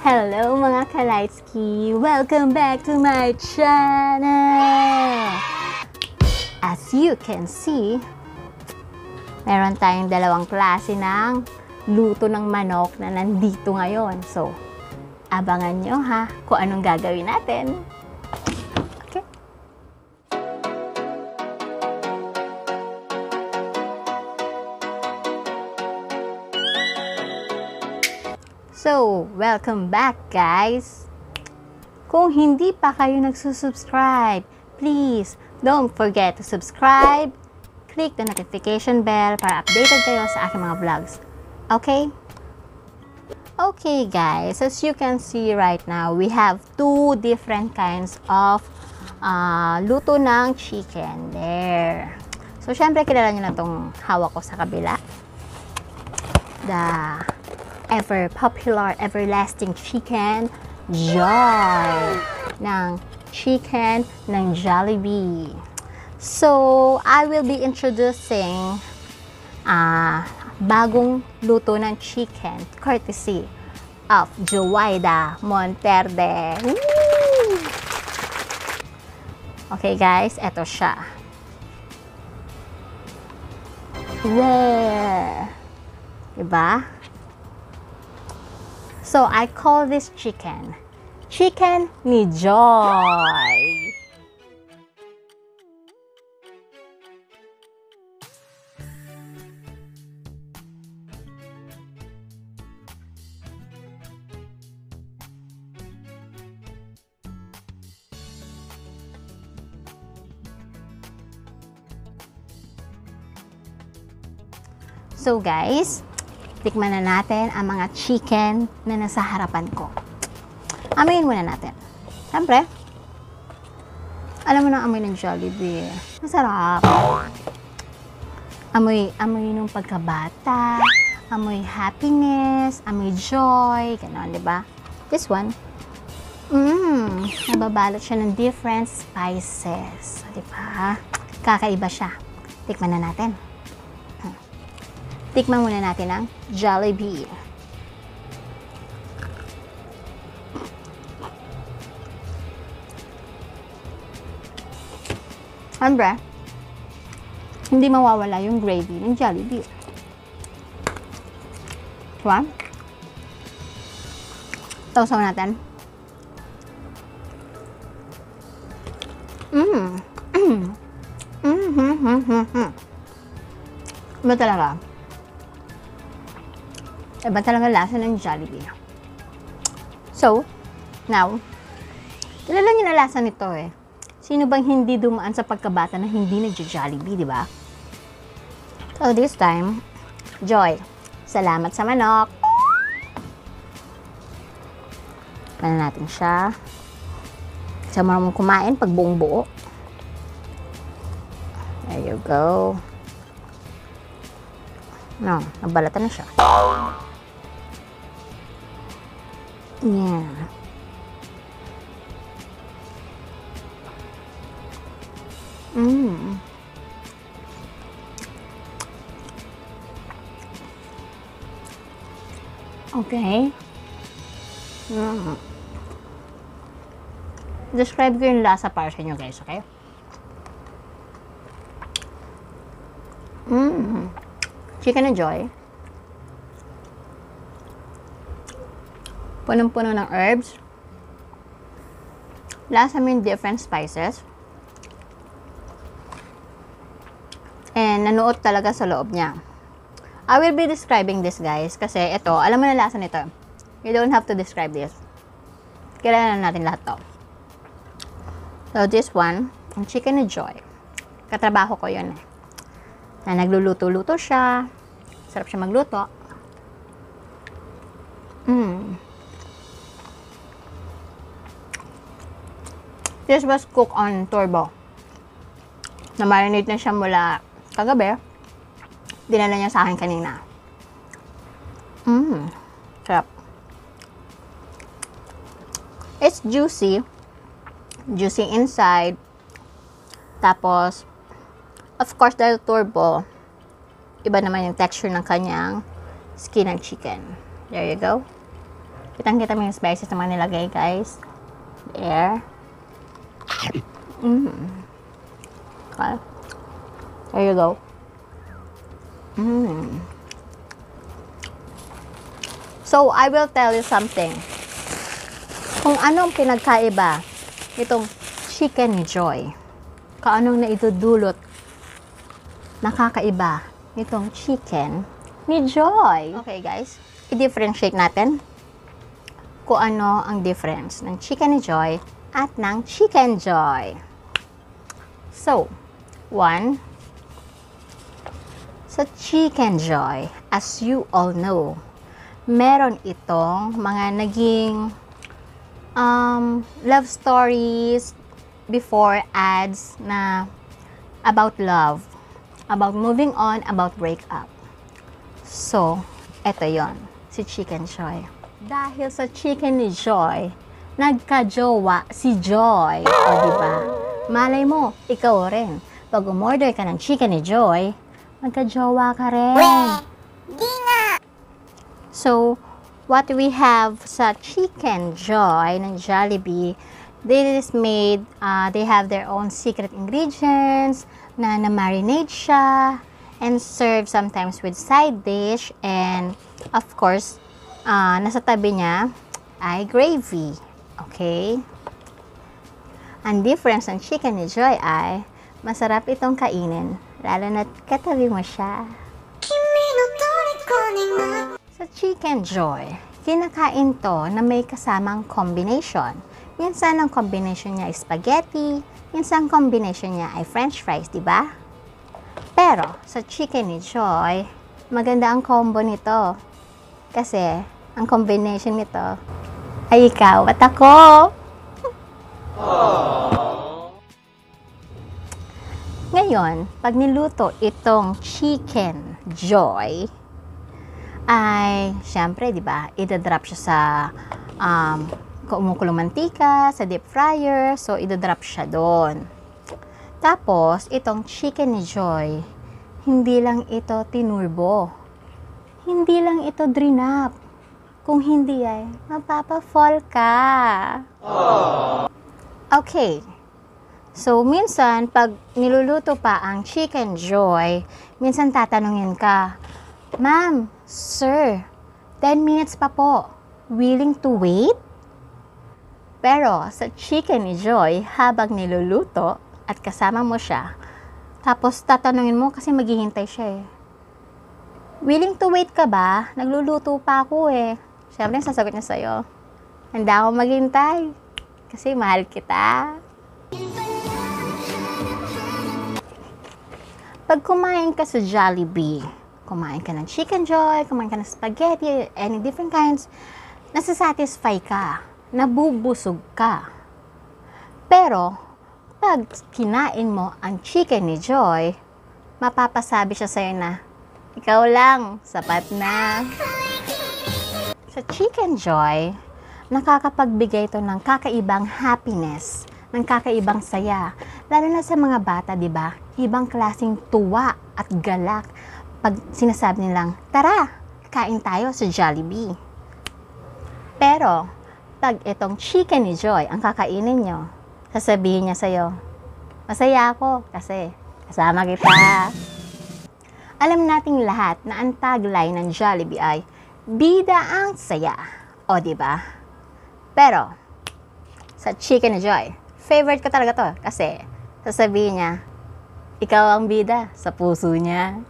Hello mga Kalaitski! Welcome back to my channel! As you can see, meron tayong dalawang klase ng luto ng manok na nandito ngayon. So, abangan nyo ha kung anong gagawin natin. So, welcome back guys! Kung hindi pa kayo nagsusubscribe, please don't forget to subscribe, click the notification bell para updated kayo sa aking mga vlogs. Okay? Okay guys, as you can see right now, we have two different kinds of uh, luto ng chicken. There. So, syempre, kilala nyo na itong hawak ko sa kabila. The ever popular, everlasting chicken, Joy, ng chicken ng Jollibee. So, I will be introducing uh, bagong luto ng chicken courtesy of Joaida Monterde. Woo! Okay guys, eto siya. There. Diba? So, I call this chicken, chicken ni Joy. So guys, tikman na natin ang mga chicken na nasa harapan ko. Amoyin muna natin. Siyempre, alam mo na amoy ng Jollibee. Masarap. Amoy, amoy nung pagkabata, amoy happiness, amoy joy, gano'n, di ba? This one, mmm, nababalot siya ng different spices. Di ba? Kakaiba siya. Tikman na natin. Tikman muna natin ang Jollibee. Siyempre, hindi mawawala yung gravy ng Jollibee. Diba? Tawsaw natin. Mmm. Mmm. Mmm. Mmm. Mmm. Mmm. Iba talaga. Iba talaga lasa ng Jollibee. So, now, kilala niyo na lasa nito eh. Sino bang hindi dumaan sa pagkabata na hindi nagja-Jollibee, di ba? So, this time, Joy, salamat sa manok. Ano natin siya. Sa marunong kumain pag buong buo. There you go. No, nabalatan na siya. Yeah. Mmm. Okay. Mm. Describe ko yung lasa para sa inyo guys, okay? Mmm. Chicken and Joy. Punong-puno ng herbs. Lasa mo yung different spices. And nanuot talaga sa loob niya. I will be describing this guys kasi ito, alam mo na lasa nito. You don't have to describe this. Kilala na natin lahat to. So this one, ang chicken and joy. Katrabaho ko yun eh. Na nagluluto-luto siya. Sarap siya magluto. Mm. This was cooked on turbo. Na-marinate na siya mula kagabi. Dinala niya sa akin kanina. Mmm. Sarap. It's juicy. Juicy inside. Tapos, of course, dahil turbo, iba naman yung texture ng kanyang skin ng chicken. There you go. Kitang-kita mo yung spices na nilagay, guys. There. Mm. Okay. There you go. Mm. So, I will tell you something. Kung anong pinagkaiba itong chicken Joy, kung anong naidudulot nakakaiba nitong chicken ni Joy. Okay guys, i-differentiate natin kung ano ang difference ng chicken ni Joy at ng chicken Joy. So, one, sa chicken Joy, as you all know, meron itong mga naging um, love stories before ads na about love, about moving on, about breakup. So, eto yon si Chicken Joy. Dahil sa Chicken Joy, nagka-jowa si Joy. O, di ba? Malay mo, ikaw rin. Pag umorder ka ng Chicken ni Joy, magka-jowa ka rin. So, what we have sa Chicken Joy ng Jollibee, this is made, uh, they have their own secret ingredients na na-marinate siya and serve sometimes with side dish and of course, uh, nasa tabi niya ay gravy. Okay? Ang difference ng chicken ni Joy ay masarap itong kainin, lalo na katabi mo siya. Sa Chicken Joy, kinakain to na may kasamang combination. Minsan ang combination niya ay spaghetti, minsan ang combination niya ay french fries, di ba? Pero sa Chicken ni Joy, maganda ang combo nito. Kasi ang combination nito ay ikaw at ako. Ngayon, pag niluto itong Chicken Joy, ay, syempre, di ba, idadrop siya sa um, kumukulong mantika, sa deep fryer, so idadrop siya doon. Tapos, itong chicken ni Joy, hindi lang ito tinurbo. Hindi lang ito drinap. Kung hindi ay, mapapa-fall ka. Okay. So, minsan, pag niluluto pa ang chicken joy, minsan tatanungin ka, Ma'am, sir, 10 minutes pa po. Willing to wait? Pero sa chicken ni Joy, habang niluluto at kasama mo siya, tapos tatanungin mo kasi maghihintay siya eh. Willing to wait ka ba? Nagluluto pa ako eh. Siyempre, sasagot niya sa'yo. Handa ako maghintay. Kasi mahal kita. Pag kumain ka sa Jollibee, kumain ka ng chicken joy, kumain ka ng spaghetti, any different kinds, nasisatisfy ka, nabubusog ka. Pero, pag kinain mo ang chicken ni Joy, mapapasabi siya sa'yo na, ikaw lang, sapat na. Sa Chicken Joy, nakakapagbigay ito ng kakaibang happiness, ng kakaibang saya. Lalo na sa mga bata, di ba? Ibang klasing tuwa at galak pag sinasabi nilang, tara, kain tayo sa Jollibee. Pero, pag itong chicken ni Joy ang kakainin nyo, sasabihin niya sa'yo, masaya ako kasi kasama kita. Alam nating lahat na ang tagline ng Jollibee ay, bida ang saya. O, di ba? Pero, sa chicken ni Joy, favorite ko talaga to kasi sasabihin niya, ikaw ang bida sa puso niya.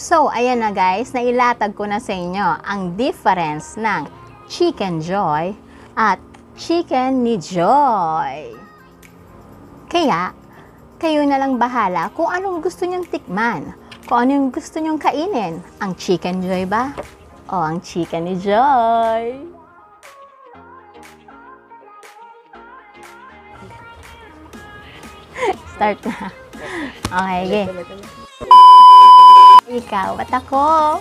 So, ayan na guys, nailatag ko na sa inyo ang difference ng Chicken Joy at Chicken ni Joy. Kaya, kayo na lang bahala kung anong gusto nyong tikman, kung ano yung gusto nyong kainin, ang Chicken Joy ba o ang Chicken ni Joy. Start na. Okay, okay. Ikaw at ako.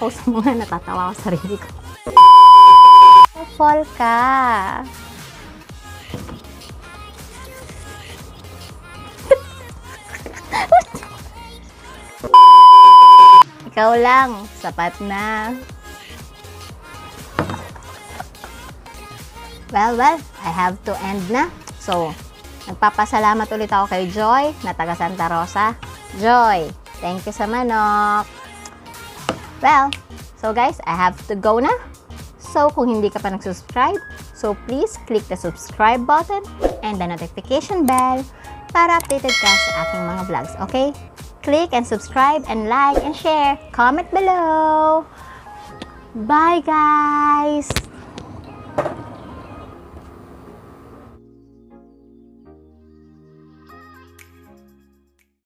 Post mo nga, natatawa sa sarili ko. Fall ka. Ikaw lang, sapat na. Well, well, I have to end na. So, nagpapasalamat ulit ako kay Joy na taga Santa Rosa. Joy, thank you sa manok. Well, so guys, I have to go na. So, kung hindi ka pa nag-subscribe, so please click the subscribe button and the notification bell para updated ka sa aking mga vlogs, okay? Click and subscribe and like and share. Comment below. Bye, guys!